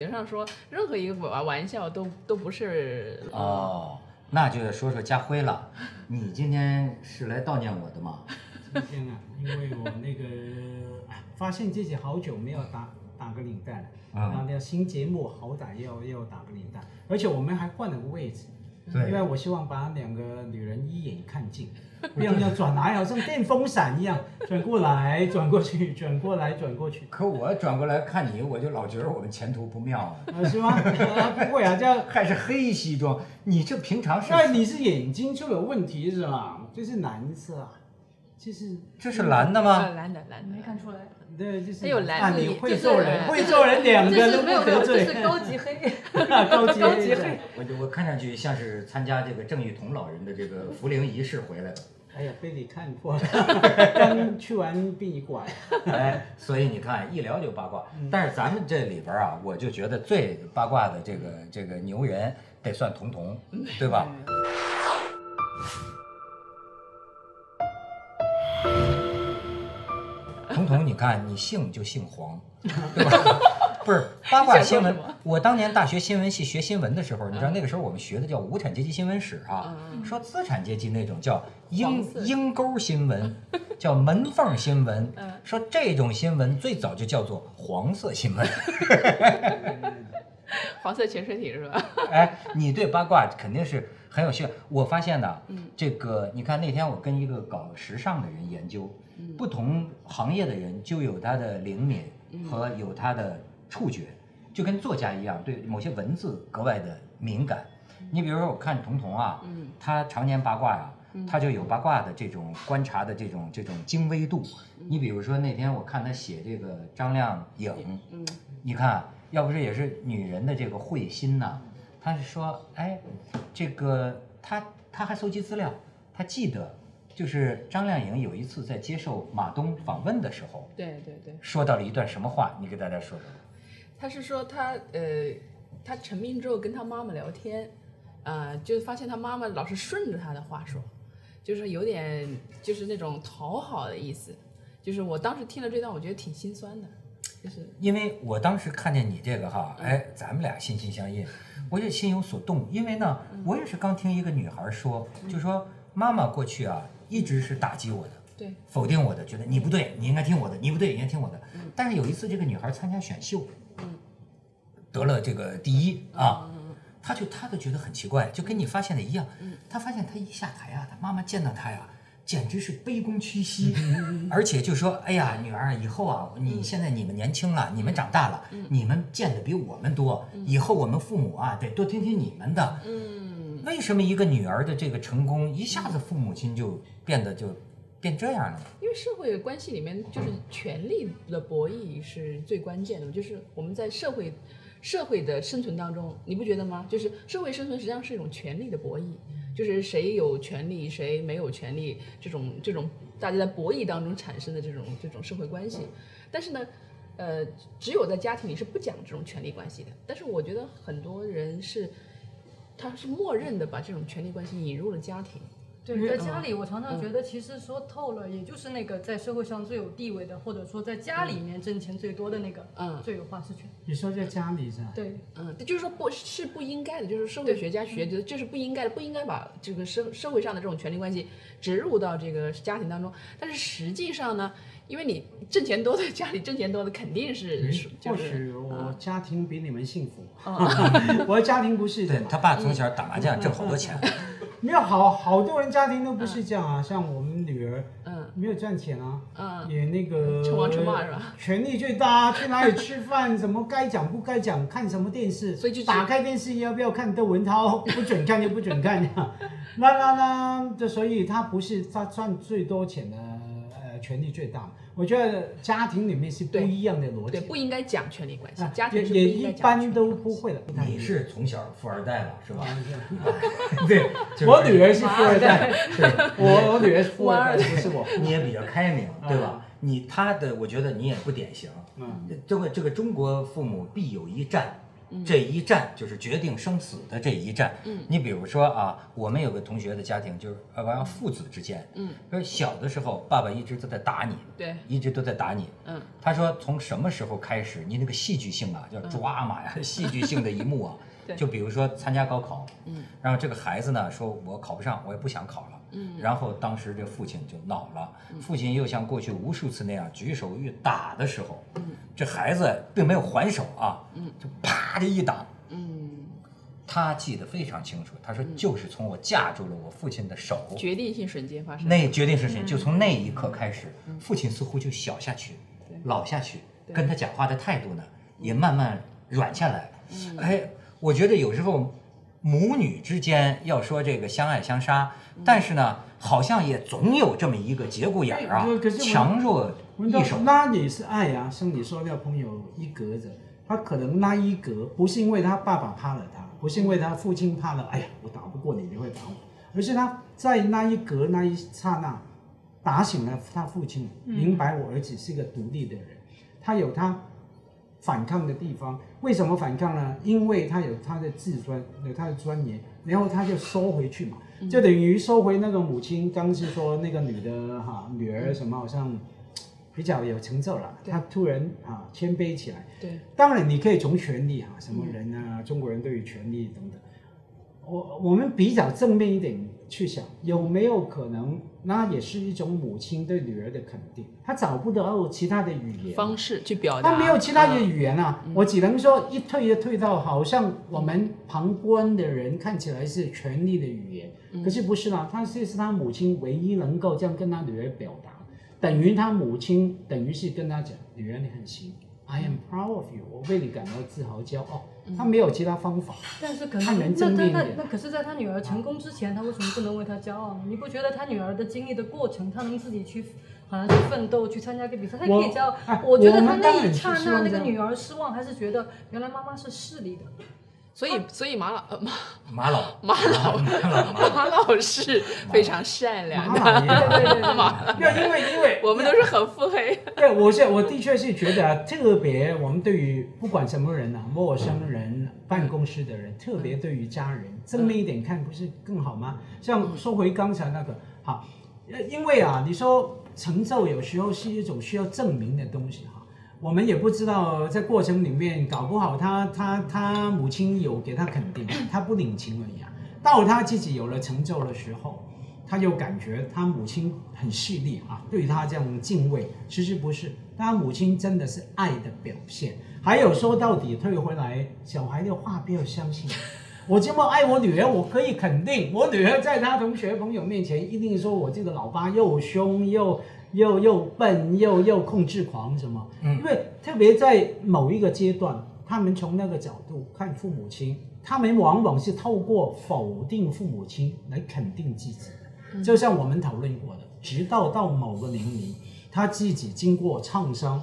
学上说，任何一个玩玩笑都都不是哦，那就要说说家辉了。你今天是来悼念我的吗？今天啊，因为我那个哎发现自己好久没有打打个领带了，啊然后呢新节目好歹要要打个领带，而且我们还换了个位置，对因为我希望把两个女人一眼看尽，不要要转来好像电风扇一样转过来转过去转过来转过去，可我转过来看你，我就老觉得我们前途不妙了。啊是吗？啊不会啊，这样。还是黑西装，你这平常是？那你是眼睛出了问题是吧？这是蓝色啊，就是这是蓝的啊吗？蓝的蓝的没看出来，对，就是它有蓝啊，色你会就是做人，会做人，两个这都没有没有，得罪这。是高级黑。高级 高级黑黑。我就我看上去像是参加这个郑裕彤老人的这个扶灵仪式回来的。哎呀，被你看破了，刚去完殡仪馆。哎，所以你看，一聊就八卦。但是咱们这里边啊，我就觉得最八卦的这个这个牛人得算彤彤，对吧？彤彤，你看你姓就姓黄，对吧？不是八卦新闻。我当年大学新闻系学新闻的时候，你知道那个时候我们学的叫无产阶级新闻史啊，说资产阶级那种叫鹰鹰钩新闻，叫门缝新闻嗯，说这种新闻最早就叫做黄色新闻。黄色潜水艇是吧？哎，你对八卦肯定是很有兴趣。我发现呢，嗯这个你看那天我跟一个搞时尚的人研究，嗯不同行业的人就有他的灵敏嗯和有他的触觉，就跟作家一样，对某些文字格外的敏感。你比如说，我看彤彤啊，嗯他常年八卦呀、他就有八卦的这种观察的这种这种精微度。你比如说那天我看他写这个张靓颖，嗯你看，要不是也是女人的这个慧心呐，他是说，哎，这个他他还搜集资料，他记得就是张靓颖有一次在接受马东访问的时候，对对对，说到了一段什么话，你给大家说说。他是说他呃，他成名之后跟他妈妈聊天，呃，就发现他妈妈老是顺着他的话说，就是有点就是那种讨好的意思。就是我当时听了这段，我觉得挺心酸的，就是因为我当时看见你这个哈，哎，咱们俩心心相印，我也心有所动。因为呢，我也是刚听一个女孩说，就说妈妈过去啊一直是打击我的，对，否定我的，觉得你不对，你应该听我的，你不对，你应该听我的。但是有一次，这个女孩参加选秀，得了这个第一啊，她就她就觉得很奇怪，就跟你发现的一样，她发现她一下台啊，她妈妈见到她呀。简直是卑躬屈膝，而且就说：“哎呀，女儿，以后啊，你现在你们年轻了，你们长大了，你们见的比我们多，以后我们父母啊，得多听听你们的。”嗯，为什么一个女儿的这个成功，一下子父母亲就变得就变这样了呢？因为社会关系里面就是权力的博弈是最关键的，就是我们在社会社会的生存当中，你不觉得吗？就是社会生存实际上是一种权力的博弈，就是谁有权利，谁没有权利，这种这种大家在博弈当中产生的这种这种社会关系。但是呢，呃，只有在家庭里是不讲这种权利关系的。但是我觉得很多人是，他是默认的把这种权利关系引入了家庭。对，在家里，我常常觉得，其实说透了，也就是那个在社会上最有地位的，或者说在家里面挣钱最多的那个，嗯最有话事权。你说在家里是吧？对，嗯，就是说不是不应该的，就是社会学家学的，这是不应该的，不应该把这个社社会上的这种权力关系植入到这个家庭当中。但是实际上呢，因为你挣钱多的家里挣钱多的肯定是或是许我家庭比你们幸福，嗯 我的家庭不是的对他爸从小打麻将挣好多钱，没有好好多人家庭都不是这样啊，像我们女儿嗯没有赚钱啊，嗯也那个称王称霸是吧？权力最大，去哪里吃饭，什么该讲不该讲，看什么电视，所以就打开电视要不要看窦文涛，不准看就不准看这样。那那那，这所以他不是他赚最多钱的，呃，权力最大。我觉得家庭里面是不一样的逻辑对，辑，不应该讲权力关系啊，家庭也也一般都不会的。你是从小富二代吧是吧？啊 对，我女儿是富二代，我我女儿是富二代，富二代不是我。你也比较开明，对吧？你他的，我觉得你也不典型。嗯，这个这个中国父母必有一战，这一战就是决定生死的这一战。嗯，你比如说啊，我们有个同学的家庭就是呃，完了父子之间，嗯，说小的时候爸爸一直都在打你，对一直都在打你。嗯，他说从什么时候开始，你那个戏剧性啊，叫抓马呀，戏剧性的一幕啊，对就比如说参加高考，嗯，然后这个孩子呢说我考不上，我也不想考了。嗯，然后当时这父亲就恼了，父亲又像过去无数次那样举手欲打的时候，嗯，这孩子并没有还手啊，嗯，就啪的一打，嗯，他记得非常清楚，他说就是从我架住了我父亲的手，决定性瞬间发生。那决定性瞬间就从那一刻开始，父亲似乎就小下去、老下去，跟他讲话的态度呢也慢慢软下来。哎，我觉得有时候母女之间要说这个相爱相杀，但是呢，好像也总有这么一个节骨眼儿啊强弱一手。那也是爱啊，像你说的朋友一格子，他可能那一格不是因为他爸爸怕了他，不是因为他父亲怕了，哎呀，我打不过你，你会打我，而是他在那一格那一刹那打醒了他父亲，明白我儿子是个独立的人，他有他反抗的地方。为什么反抗呢？因为他有他的自尊，有他的尊严，然后他就收回去嘛，就等于收回那个母亲。刚是说那个女的哈女儿什么好像比较有成就了，她突然啊谦卑起来。对，当然你可以从权利啊，什么人啊，中国人对于权利等等，我我们比较正面一点去想，有没有可能那也是一种母亲对女儿的肯定？她找不到其他的语言，方式去表达。他没有其他的嗯语言啊，我只能说一退一退到好像我们旁观的人看起来是权力的语言，嗯可是不是啦，他这是他母亲唯一能够这样跟他女儿表达，等于他母亲等于是跟他讲，女儿你很行，I am proud of you，我为你感到自豪骄傲，嗯他没有其他方法，但是可能那那那正面一点那可是，在他女儿成功之前，他为什么不能为她骄傲呢？你不觉得他女儿的经历的过程，他能自己去，好像去奋斗，去参加个比赛，他可以我骄傲哎。我觉得我他那一刹那，那个女儿失望，还是觉得原来妈妈是势利的。所以所以马老呃马马老，马老马老，马老是非常善良的，马老。爷。对对对对因为因为我们都是很腹黑。对，我是我的确是觉得啊特别，我们对于不管什么人啊，陌生人、办公室的人，特别对于家人，正面一点看不是更好吗？像说回刚才那个，好，呃，因为啊，你说成就有时候是一种需要证明的东西哈。我们也不知道在过程里面，搞不好他他他母亲有给他肯定，他不领情而已啊。到他自己有了成就的时候，他就感觉他母亲很势利啊，对他这样敬畏，其实不是，他母亲真的是爱的表现。还有说到底，退回来，小孩的话不要相信。我这么爱我女儿，我可以肯定，我女儿在她同学朋友面前一定说我这个老爸又凶又又又笨又又控制狂什么。嗯因为特别在某一个阶段，他们从那个角度看父母亲，他们往往是透过否定父母亲来肯定自己的。就像我们讨论过的，直到到某个年龄，他自己经过创伤、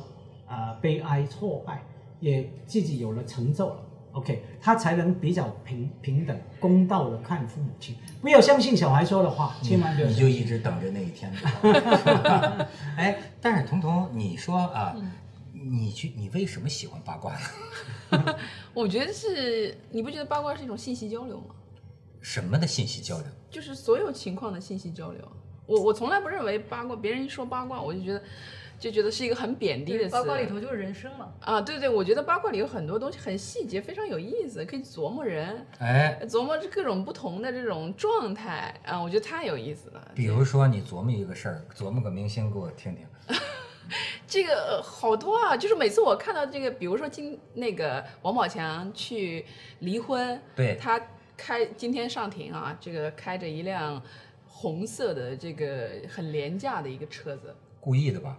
呃悲哀、挫败，也自己有了成就了。OK，他才能比较平平等、公道的看父母亲。不要相信小孩说的话，千万不要你。就一直等着那一天。哎，但是彤彤，你说啊，你去，你为什么喜欢八卦呢？我觉得是，你不觉得八卦是一种信息交流吗？什么的信息交流？就是所有情况的信息交流。我我从来不认为八卦，别人一说八卦，我就觉得就觉得是一个很贬低的词。八卦里头就是人生嘛。啊，对对，我觉得八卦里有很多东西很细节，非常有意思，可以琢磨人，哎，琢磨各种不同的这种状态啊，我觉得太有意思了。比如说你琢磨一个事儿，琢磨个明星给我听听。这个呃好多啊，就是每次我看到这个，比如说今那个王宝强去离婚，对他开今天上庭啊，这个开着一辆红色的这个很廉价的一个车子，故意的吧？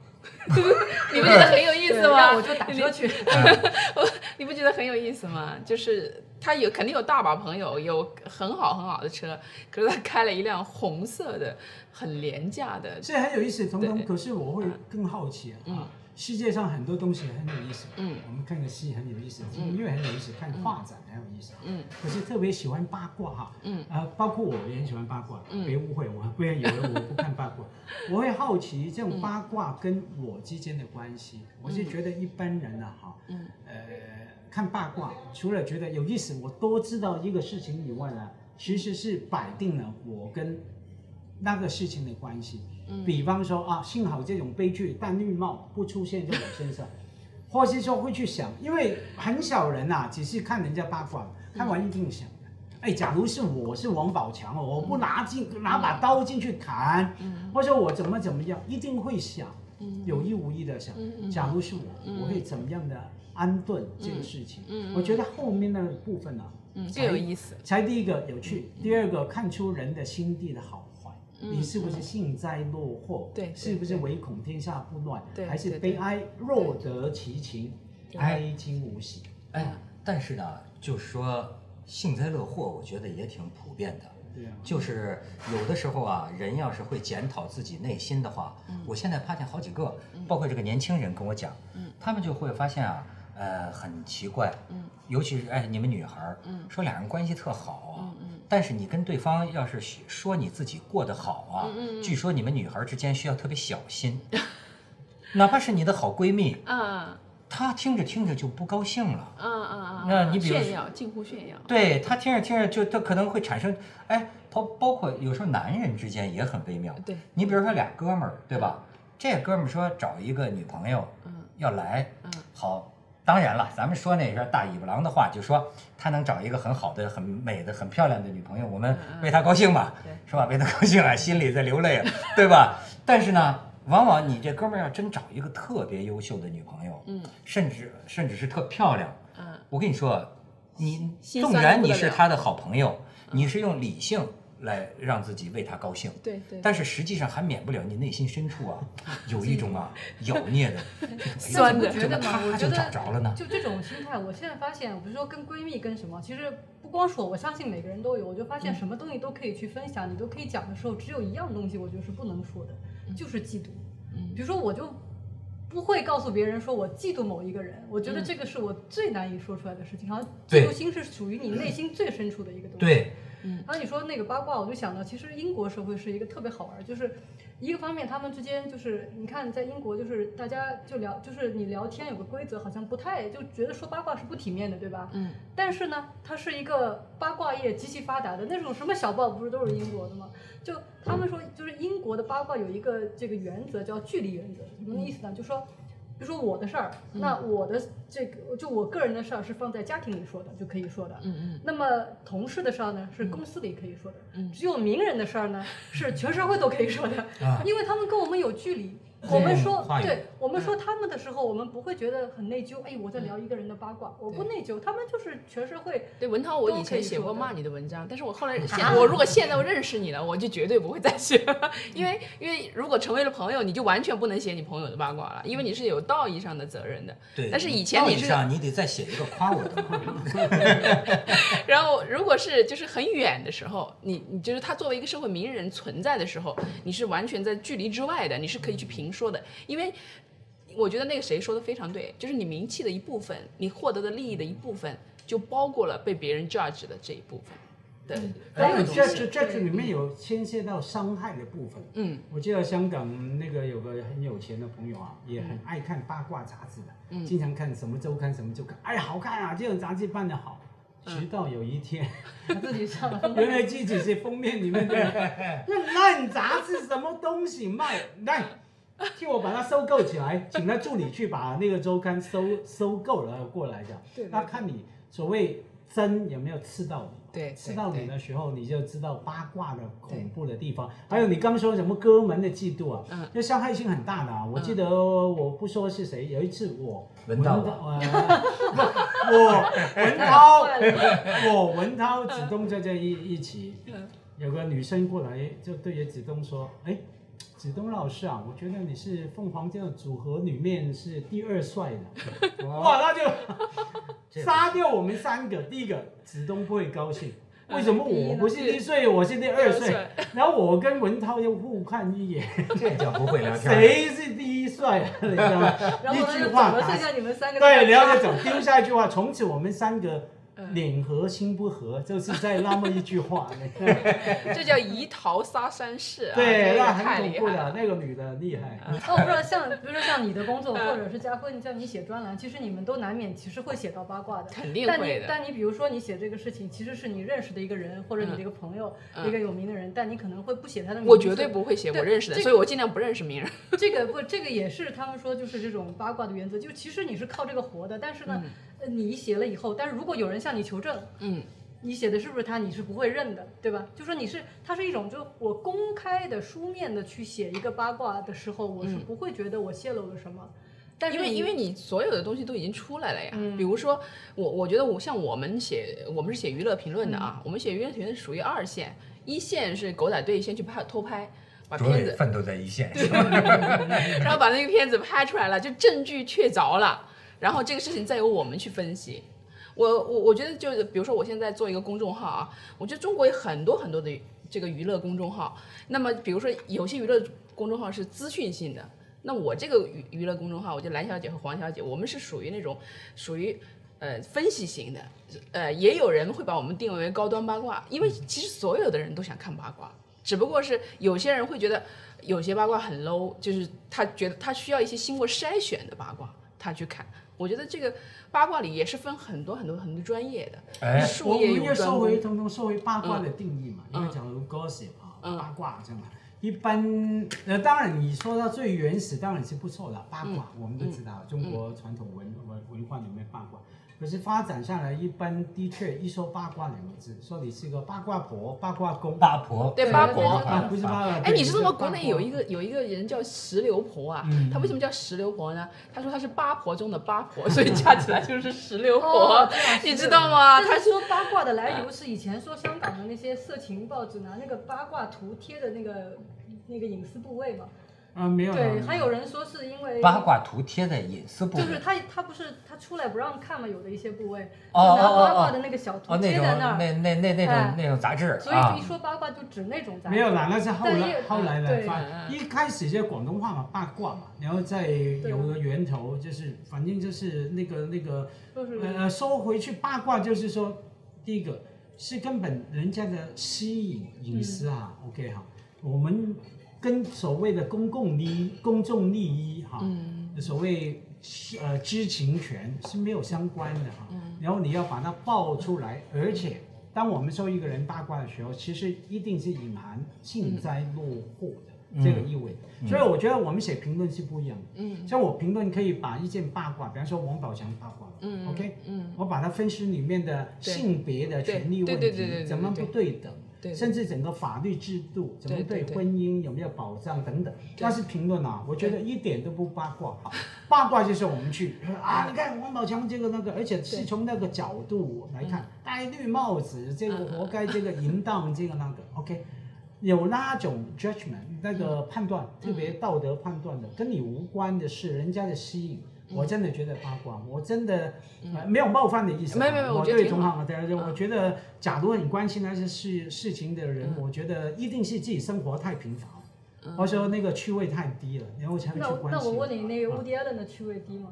你不觉得很有意思吗？我就打车去。我你不觉得很有意思吗？就是他有肯定有大把朋友，有很好很好的车，可是他开了一辆红色的很廉价的，这很有意思，彤彤。可是我会更好奇啊，嗯世界上很多东西很有意思，嗯。我们看个戏很有意思，听音乐很有意思，看画展很有意思，嗯。可是特别喜欢八卦哈，嗯。呃，包括我也很喜欢八卦，嗯。别误会我，不然以为我不看八卦，我会好奇这种八卦跟我之间的关系，我是觉得一般人啊哈，嗯。呃，看八卦，除了觉得有意思，我多知道一个事情以外呢，其实是摆定了我跟那个事情的关系。比方说啊，幸好这种悲剧戴绿帽不出现在我身上，或是说会去想，因为很少人呐、只是看人家八卦，看完一定想。哎，假如是我是王宝强哦，我不拿进拿把刀进去砍，或者我怎么怎么样，一定会想，有意无意的想，假如是我，我会怎么样的安顿这个事情？我觉得后面那个部分呢、嗯，才更有意思。才第一个有趣，第二个看出人的心地的好坏，你是不是幸灾乐祸？对对是不是唯恐天下不乱？对还是悲哀若得其情，哀今无喜？哎，但是呢，就是说幸灾乐祸，我觉得也挺普遍的。对啊，就是有的时候啊，人要是会检讨自己内心的话，嗯。我现在发现好几个，包括这个年轻人跟我讲，嗯。他们就会发现啊，呃，很奇怪，尤其是哎，你们女孩儿，说俩人关系特好啊，但是你跟对方要是说你自己过得好啊，据说你们女孩之间需要特别小心，哪怕是你的好闺蜜，嗯她听着听着就不高兴了。嗯嗯嗯，那你比如炫耀，近乎炫耀。对她听着听着就她可能会产生，哎，包包括有时候男人之间也很微妙。对，你比如说俩哥们儿，对吧？这哥们儿说找一个女朋友，嗯要来，嗯好，当然了，咱们说那边大尾巴狼的话，就说他能找一个很好的、很美的、很漂亮的女朋友，我们为他高兴嘛，对。是吧？为他高兴啊，心里在流泪啊，对吧？但是呢，往往你这哥们儿要真找一个特别优秀的女朋友，嗯。甚至甚至是特漂亮，嗯。我跟你说，你纵然你是他的好朋友，你是用理性来让自己为他高兴，对对。但是实际上还免不了你内心深处啊，有一种啊妖孽的 酸的但是不觉得吗？我觉得找着了呢。就这种心态，我现在发现，不是说跟闺蜜跟什么，其实不光是我，我相信每个人都有。我就发现什么东西都可以去分享，你都可以讲的时候，只有一样东西我觉得是不能说的，就是嫉妒。嗯比如说，我就不会告诉别人说我嫉妒某一个人，我觉得嗯这个是我最难以说出来的事情。然后嫉妒心是属于你内心最深处的一个东西。对，然后你说那个八卦，我就想到，其实英国社会是一个特别好玩儿，就是一个方面，他们之间就是你看，在英国就是大家就聊，就是你聊天有个规则，好像不太就觉得说八卦是不体面的，对吧？嗯。但是呢，它是一个八卦业极其发达的那种什么小报，不是都是英国的吗？就他们说，就是英国的八卦有一个这个原则叫距离原则，什么意思呢？就说。比如说我的事儿，那我的这个就我个人的事儿是放在家庭里说的，就可以说的。嗯嗯那么同事的事儿呢，是公司里可以说的；嗯只有名人的事儿呢，是全社会都可以说的，啊因为他们跟我们有距离。对我们说对我们说他们的时候，我们不会觉得很内疚。哎，我在聊一个人的八卦，我不内疚。他们就是全社会，对，文涛，我以前写过骂你的文章，但是我后来 现我如果现在我认识你了，我就绝对不会再写了，因为因为如果成为了朋友，你就完全不能写你朋友的八卦了，因为你是有道义上的责任的。对，但是以前道义你是上你得再写一个夸我的嘛，然后，如果是就是很远的时候，你你就是他作为一个社会名人存在的时候，你是完全在距离之外的，你是可以去评说的，因为我觉得那个谁说的非常对，就是你名气的一部分，你获得的利益的一部分，就包括了被别人 judge 的这一部分。对，还有这这这这这里面有牵涉到伤害的部分。嗯我记得香港那个有个很有钱的朋友啊，也很爱看八卦杂志的，嗯经常看什么周刊什么周刊，哎，好看啊，这种杂志办得好。直到有一天，他自己上了封 原来自己是封面里面的 那烂杂志什么东西卖，来 替我把它收购起来，请他助理去把那个周刊收 收购了过来的。对对他看你所谓针有没有刺到你。对，刺到你的时候，你就知道八卦的恐怖的地方。还有你刚说什么哥们的嫉妒啊，嗯这伤害性很大的啊。我记得我不说是谁，有一次我文涛呃 我文涛，我文涛、子东在这一一起嗯，有个女生过来就对着子东说：“哎，子东老师啊，我觉得你是凤凰这个组合里面是第二帅的。”哇，那就 杀掉我们三个。第一个，子东不会高兴，为什么我不是一岁，我是第二岁？然后我跟文涛又互看一眼，这叫不会聊天。谁是第一帅啊？你知道吗？一句话打剩下你们三个对，在然后就走，丢下一句话，从此我们三个脸和心不和，就是在那么一句话。这叫移桃杀三式啊！对，那很恐怖的。那个女的厉害。那我不知道像，比如说像你的工作，或者是嘉辉，像你写专栏，其实你们都难免其实会写到八卦的。肯定但会的你但你比如说你写这个事情，其实是你认识的一个人，或者你的一个朋友，嗯一个有名的人，但你可能会不写他的名字。我绝对不会写我认识的，所以我尽量不认识名人。这个不，这个也是他们说就是这种八卦的原则，就其实你是靠这个活的，但是呢，呃你写了以后，但是如果有人向你求证，嗯，你写的是不是他，你是不会认的，对吧？就说你是，它是一种，就我公开的书面的去写一个八卦的时候，我是不会觉得我泄露了什么，但是因为因为你所有的东西都已经出来了呀。嗯比如说我我觉得我像我们写我们是写娱乐评论的嗯啊，我们写娱乐评论属于二线，一线是狗仔队先去拍偷拍。把片子，奋斗在一线 然后把那个片子拍出来了，就证据确凿了，然后这个事情再由我们去分析。我我我觉得就是，比如说我现在做一个公众号啊，我觉得中国有很多很多的这个娱乐公众号。那么比如说有些娱乐公众号是资讯性的，那我这个娱娱乐公众号，我觉得蓝小姐和黄小姐，我们是属于那种属于呃分析型的，呃也有人会把我们定位为高端八卦，因为其实所有的人都想看八卦，只不过是有些人会觉得有些八卦很 low，就是他觉得他需要一些经过筛选的八卦，他去看。我觉得这个八卦里也是分很多很多很多专业的，哎我术业我们要有专攻。说回通通说回八卦的定义嘛，因为讲如 gossip 啊，八卦这样嘛。一般呃，当然你说到最原始，当然是不错的八卦，我们都知道中国传统文文文化里面八卦。可是发展下来，一般的确一说八卦两个字，说你是个八卦婆、八卦公。八婆，对八婆啊，不是八卦。哎，你知道吗？国内有一个。有一个人叫石榴婆啊，嗯他为什么叫石榴婆呢？他说他是八婆中的八婆，所以加起来就是石榴婆 你知道吗？他说八卦的来由是以前说香港的那些色情报纸拿那个八卦图贴的那个那个隐私部位嘛，啊，没有。对，还有人说是因为八卦图贴在隐私部位，就是他他不是他出来不让看嘛，有的一些部位，哦就拿八卦的那个小图贴在那儿，那那那那哎种那种杂志所以啊。一，说八卦就指那种杂志。没有啦，那是后来后来的对。发嗯，一开始就广东话嘛，八卦嘛，然后再有个源头，就是反正就是那个那个就是呃说回去八卦，就是说第一个是根本人家的吸引隐私啊，OK 哈，我们跟所谓的公共利益、公众利益哈，所谓呃知情权是没有相关的哈，然后你要把它爆出来，而且。当我们说一个人八卦的时候，其实一定是隐含幸灾乐祸的这个意味，所以我觉得我们写评论是不一样的。嗯。像我评论可以把一件八卦，比方说王宝强八卦，嗯，OK，嗯，我把它分析里面的性别的权利问对对对对对对题怎么不对等，对，甚至整个法律制度怎么对婚姻有没有保障等等，那是评论啊，我觉得一点都不八卦哈。八卦就是我们去啊，你看王宝强这个那个，而且是从那个角度来看，戴绿帽子这个活该，这个淫荡这个那个，OK。有那种 judgment 那个判断，特别道德判断的，跟你无关的是，人家的吸引，我真的觉得八卦，我真的呃没有冒犯的意思啊。没有没有我对同行的，我觉得假如你关心那些事事情的人，我觉得一定是自己生活太贫乏，或者说那个趣味太低了，然后才会那我去关心。那我问你，那个啊 Woody Allen 的趣味低吗？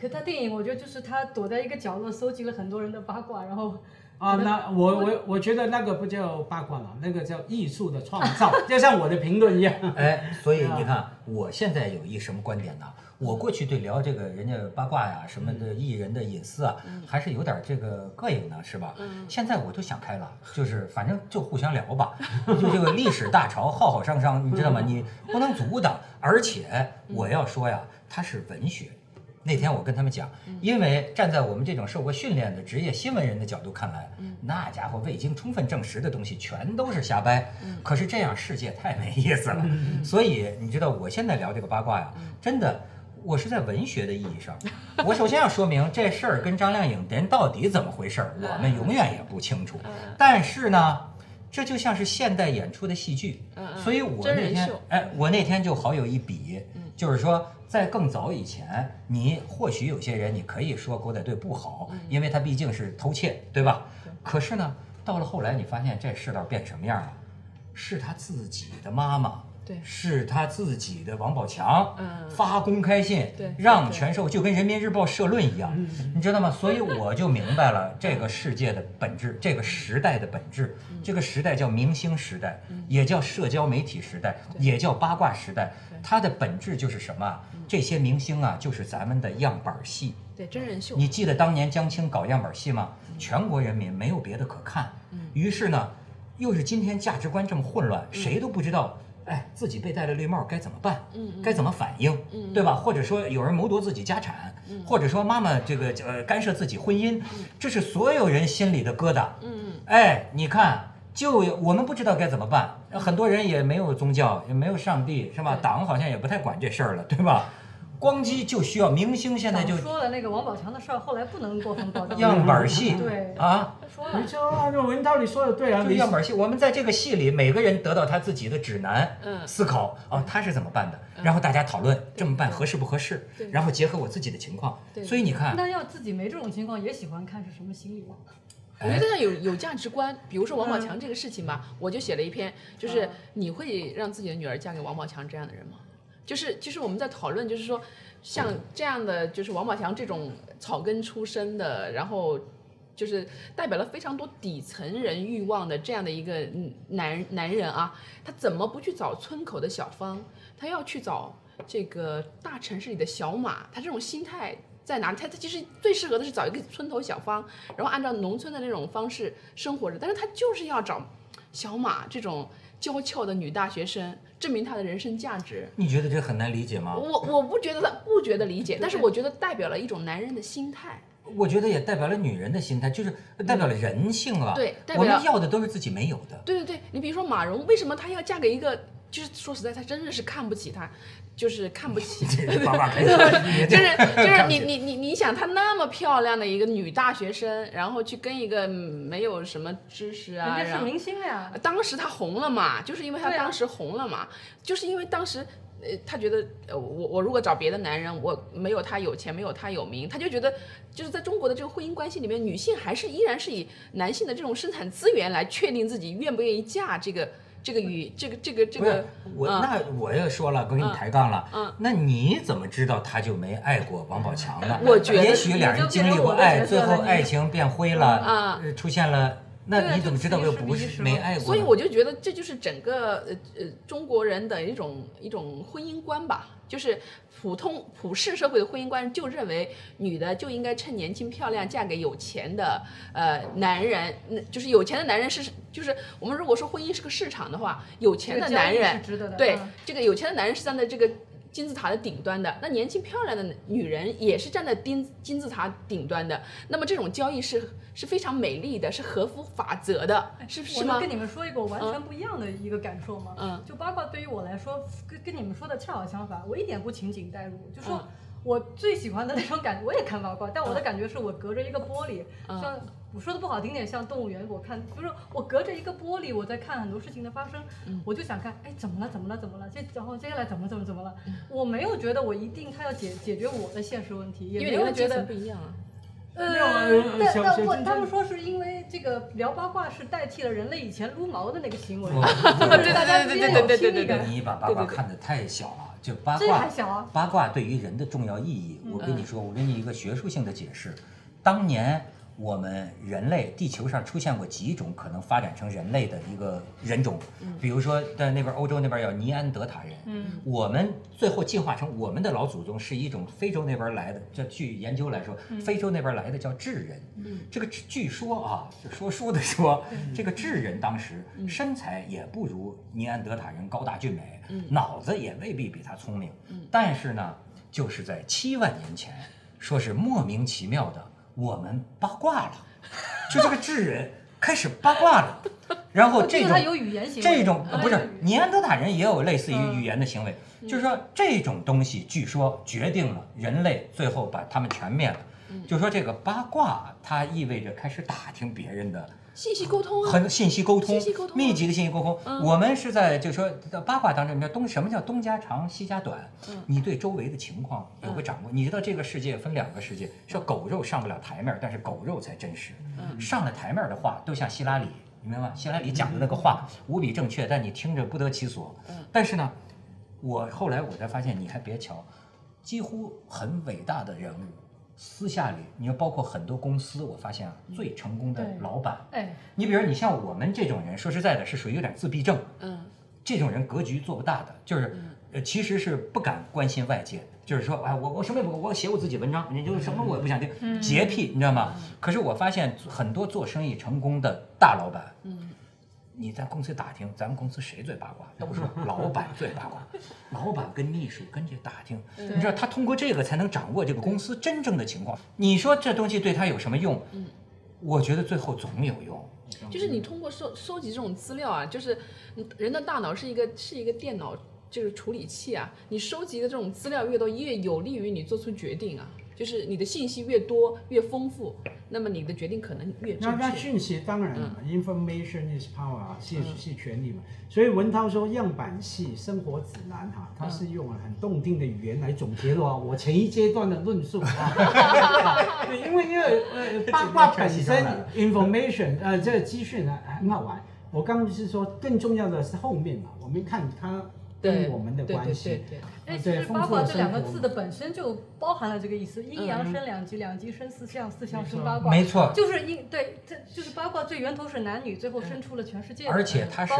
可他电影，我觉得就是他躲在一个角落，搜集了很多人的八卦，然后啊，那我我我觉得那个不叫八卦了，那个叫艺术的创造，就像我的评论一样。哎，所以你看，我现在有一什么观点呢？我过去对聊这个人家八卦呀、什么的艺人的隐私啊，还是有点这个膈应的，是吧？现在我都想开了，就是反正就互相聊吧，就这个历史大潮浩浩汤汤，你知道吗？你不能阻挡，而且我要说呀，它是文学。那天我跟他们讲，因为站在我们这种受过训练的职业新闻人的角度看来，那家伙未经充分证实的东西全都是瞎掰。可是这样世界太没意思了。所以你知道，我现在聊这个八卦呀，真的，我是在文学的意义上，我首先要说明这事儿跟张靓颖 đến 到底怎么回事儿，我们永远也不清楚。但是呢，这就像是现代演出的戏剧，所以我那天哎，我那天就好有一比，就是说，在更早以前，你或许有些人你可以说狗仔队不好，因为他毕竟是偷窃，对吧？可是呢，到了后来，你发现这世道变什么样了？是他自己的妈妈对是他自己的王宝强，嗯发公开信，让全社会就跟人民日报社论一样，嗯你知道吗？所以我就明白了这个世界的本质，这个时代的本质。嗯这个时代叫明星时代，也叫社交媒体时代，也叫八卦时代。它的本质就是什么啊？这些明星啊，就是咱们的样板戏。对真人秀，你记得当年江青搞样板戏吗？全国人民没有别的可看，于是呢，又是今天价值观这么混乱，谁都不知道，哎，自己被戴了绿帽该怎么办？嗯该怎么反应？嗯对吧？或者说有人谋夺自己家产，或者说妈妈这个呃干涉自己婚姻，这是所有人心里的疙瘩。嗯哎，你看。就有我们不知道该怎么办，很多人也没有宗教，也没有上帝，是吧？党好像也不太管这事儿了，对吧？光机就需要明星，现在就说了那个王宝强的事儿，后来不能过分报道。样板戏，对啊，说了没，错啊，这文涛你说的对啊，你就样板戏。我们在这个戏里，每个人得到他自己的指南，嗯思考啊，他是怎么办的，然后大家讨论这么办合适不合适，然后结合我自己的情况。对所以你看，那要自己没这种情况，也喜欢看是什么心理吗？我觉得他有有价值观，比如说王宝强这个事情吧，我就写了一篇，就是你会让自己的女儿嫁给王宝强这样的人吗？就是其实我们在讨论，就是说像这样的，就是王宝强这种草根出身的，然后就是代表了非常多底层人欲望的这样的一个嗯男男人啊，他怎么不去找村口的小芳，他要去找这个大城市里的小马？他这种心态在哪里？他他其实最适合的是找一个村头小芳，然后按照农村的那种方式生活着，但是他就是要找小马这种娇俏的女大学生，证明她的人生价值。你觉得这很难理解吗？我我不觉得他不觉得理解，但是我觉得代表了一种男人的心态。我觉得也代表了女人的心态，就是代表了人性啊。对代表我们要的都是自己没有的。对对对，你比如说马蓉，为什么她要嫁给一个？就是说实在，他真的是看不起她，就是看不起。就是 就是你你你你想，她那么漂亮的一个女大学生，然后去跟一个没有什么知识啊，人家是明星呀，当时她红了嘛，就是因为她当时红了嘛，就是因为当时。呃，她觉得，呃，我我如果找别的男人，我没有他有钱，没有他有名，她就觉得，就是在中国的这个婚姻关系里面，女性还是依然是以男性的这种生产资源来确定自己愿不愿意嫁这个这个与这个这个这个，我，嗯那我也说了，跟你抬杠了。嗯那你怎么知道他就没爱过王宝强呢？我觉得也许两人经历过爱，最后爱情变灰了，啊呃出现了。那你怎么知道就又不是没爱过？所以我就觉得这就是整个呃呃中国人的一种一种婚姻观吧，就是普通普世社会的婚姻观就认为女的就应该趁年轻漂亮嫁给有钱的呃男人，那就是有钱的男人是就是我们如果说婚姻是个市场的话，有钱的男人对嗯这个有钱的男人是站在这个。金字塔的顶端的，那年轻漂亮的女人也是站在金金字塔顶端的。那么这种交易是是非常美丽的，是合乎法则的，是是吗我能跟？你们说一个完全不一样的一个感受吗？嗯就八卦对于我来说，跟跟你们说的恰好相反，我一点不情景代入，就说嗯我最喜欢的那种感觉，我也看八卦，但我的感觉是我隔着一个玻璃，嗯像我说的不好听点，像动物园，我看就是我隔着一个玻璃，我在看很多事情的发生，嗯我就想看，哎，怎么了？怎么了？怎么了？接然后接下来怎么怎么怎么了？嗯我没有觉得我一定他要解解决我的现实问题，也因为你没有觉得阶层不一样啊。呃呃，但但我他们说是因为这个聊八卦是代替了人类以前撸毛的那个行为，我对 对大家之间有对对对对对对亲密感你把八卦看得太小了，就八卦还小啊八卦对于人的重要意义，我跟你说，我给你一个学术性的解释。当年我们人类地球上出现过几种可能发展成人类的一个人种，比如说在那边欧洲那边叫尼安德塔人，嗯，我们最后进化成我们的老祖宗是一种非洲那边来的，这据研究来说，非洲那边来的叫智人。这个智据说啊，就说书的说，这个智人当时身材也不如尼安德塔人高大俊美，脑子也未必比他聪明，但是呢，就是在七万年前，说是莫名其妙的我们八卦了，就这个智人开始八卦了，然后 这种他有语言行为，这种不是尼安德塔人也有类似于嗯语言的行为，就是说这种东西据说决定了人类最后把他们全灭了。就说这个八卦，它意味着开始打听别人的信息沟通啊，很信息沟通信息沟，通啊密集的信息沟通。嗯我们是在就说在八卦当中，你知道东什么叫东家长西家短？嗯你对周围的情况有个掌握。你知道这个世界分两个世界，说狗肉上不了台面，但是狗肉才真实。嗯上了台面的话，都像希拉里你明白吗？希拉里讲的那个话无比正确，但你听着不得其所。但是呢，我后来我才发现，你还别瞧，几乎很伟大的人物，私下里你要包括很多公司，我发现啊，最成功的老板，哎，你比如你像我们这种人，说实在的，是属于有点自闭症。嗯这种人格局做不大的，就是呃，其实是不敢关心外界，就是说，哎，我我什么也不，我写我自己文章，你就什么我也不想听，洁癖，你知道吗？可是我发现很多做生意成功的大老板，嗯，你在公司打听，咱们公司谁最八卦？都是 老板最八卦，老板跟秘书跟这打听，你知道他通过这个才能掌握这个公司真正的情况。你说这东西对他有什么用？我觉得最后总有用。就是你通过收收集这种资料啊，就是嗯人的大脑是一个是一个电脑，就是处理器啊。你收集的这种资料越多，越有利于你做出决定啊。就是你的信息越多越丰富，那么你的决定可能越那那正确。讯息当然了嘛、i n f o r m a t i o n is power 啊，是是权利嘛。所以文涛说样板戏生活指南哈，他是用了很动听的语言来总结了哦我前一阶段的论述啊。对，因为因为呃八卦本身 information 呃这个资讯呢很好玩。我刚刚是说更重要的是后面嘛，我们看它对我们的对对关系。对对哎，其实八卦这两个字的本身就包含了这个意思，阴阳生两极，两极生四象，四象生八卦。没错，就是阴对，这就是八卦最源头是男女，最后生出了全世界，而且它是。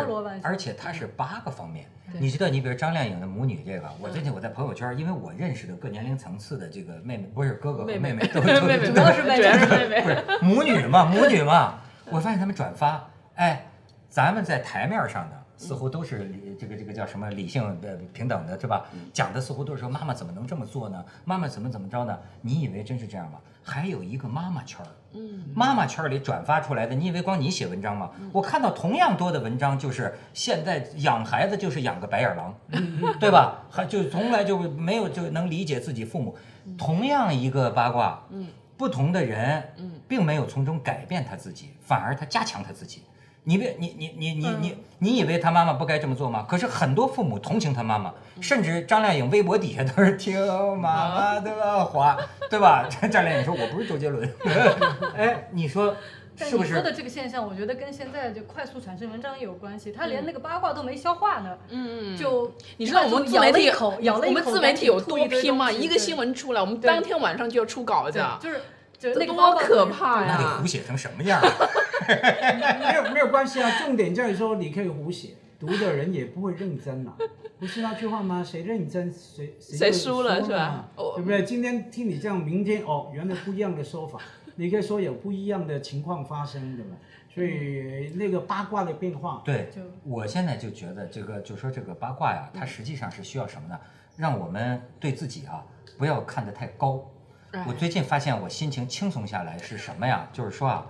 而且它是八个方面。你知道，你比如张靓颖的母女这个，我最近我在朋友圈，因为我认识的各年龄层次的这个妹妹，不是哥哥和妹妹都 都妹妹都是妹妹主要是妹妹不是母女嘛，母女嘛，我发现他们转发，哎，咱们在台面上的似乎都是理这个这个叫什么理性的平等的，对吧？讲的似乎都是说妈妈怎么能这么做呢？妈妈怎么怎么着呢？你以为真是这样吗？还有一个妈妈圈儿，嗯，妈妈圈儿里转发出来的，你以为光你写文章吗？我看到同样多的文章，就是现在养孩子就是养个白眼狼，对吧？还就从来就没有就能理解自己父母。同样一个八卦，嗯，不同的人，嗯，并没有从中改变他自己，反而他加强他自己。你别你你你你你你以为他妈妈不该这么做吗？可是很多父母同情他妈妈，甚至张靓颖微博底下都是听妈妈的话，对吧？张靓颖说：“我不是周杰伦。”哎，你说是不是？说的这个现象，我觉得跟现在就快速产生文章也有关系。他连那个八卦都没消化呢，嗯，就你知道我们自媒体口，咬了一口，我们自媒体有多拼吗？一个新闻出来，我们当天晚上就要出稿子对，就是就是那个多可怕呀那得！胡写成什么样啊？没有没有关系啊，重点在于说你可以胡写，读的人也不会认真嘛，不是那句话吗？谁认真谁就谁输了是吧哦对不对？今天听你这样，明天哦，原来不一样的说法，你可以说有不一样的情况发生，对吧？所以那个八卦的变化，对就，我现在就觉得这个，就说这个八卦呀，它实际上是需要什么呢？让我们对自己啊，不要看得太高。哎我最近发现我心情轻松下来是什么呀？就是说啊，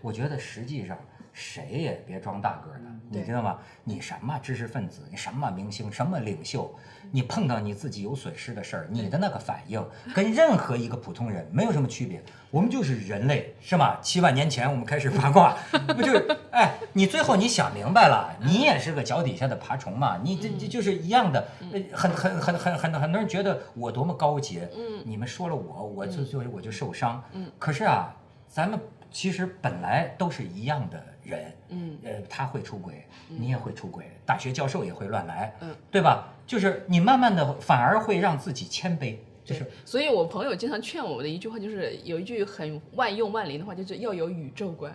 我觉得实际上谁也别装大个儿的，你知道吗？你什么知识分子，你什么明星，什么领袖，你碰到你自己有损失的事儿，你的那个反应跟任何一个普通人没有什么区别。我们就是人类，是吗？七万年前我们开始八卦，不就是？哎，你最后你想明白了，你也是个脚底下的爬虫嘛，你这这就是一样的。呃很很很很很很多人觉得我多么高洁，嗯你们说了我，我就就我就受伤。嗯，可是啊，咱们其实本来都是一样的人。嗯，呃，他会出轨，你也会出轨，大学教授也会乱来，嗯，对吧？就是你慢慢的反而会让自己谦卑，就是，所以我朋友经常劝我的一句话就是有一句很万用万灵的话，就是要有宇宙观，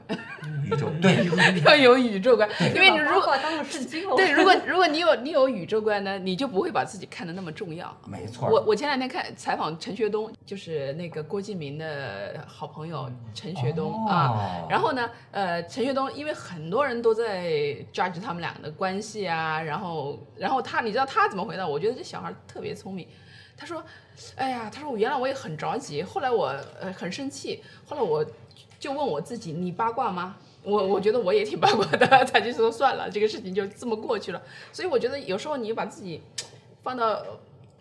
宇宙 对。要有宇宙观，因为你如果当了圣经。对，如果如果你有你有宇宙观呢，你就不会把自己看得那么重要。没错我我前两天看采访陈学冬，就是那个郭敬明的好朋友陈学冬、啊。哦然后呢，呃，陈学冬因为很多人都在 judge 他们俩的关系啊，然后然后他你知道他怎么回答？我觉得这小孩特别聪明。他说：“哎呀，他说我原来我也很着急，后来我呃很生气，后来我就问我自己，你八卦吗？我我觉得我也挺八卦的，他就说算了，这个事情就这么过去了。所以我觉得有时候你把自己放到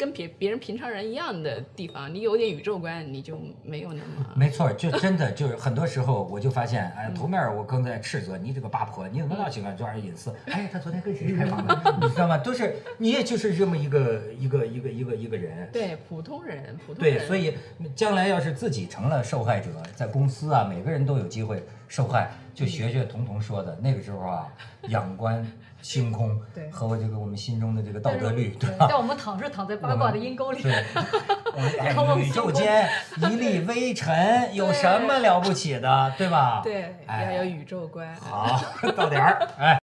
跟别别人平常人一样的地方，你有点宇宙观，你就没有那么 没错，就真的就是很多时候我就发现，哎，头面我刚在斥责你这个八婆，你怎么老喜欢抓人隐私？哎，他昨天跟谁开房的？你知道吗？都是你也就是这么一个一个一个一个一个人。对普通人，普通人对，所以将来要是自己成了受害者，在公司啊，每个人都有机会受害，就学学彤彤说的，那个时候啊，仰观星空对和这个我们心中的这个道德律，对对吧？但我们躺是躺在八卦的阴沟里。对，宇宙间 一粒微尘有什么了不起的，对吧？对，哎要有宇宙观。好，到点儿，哎。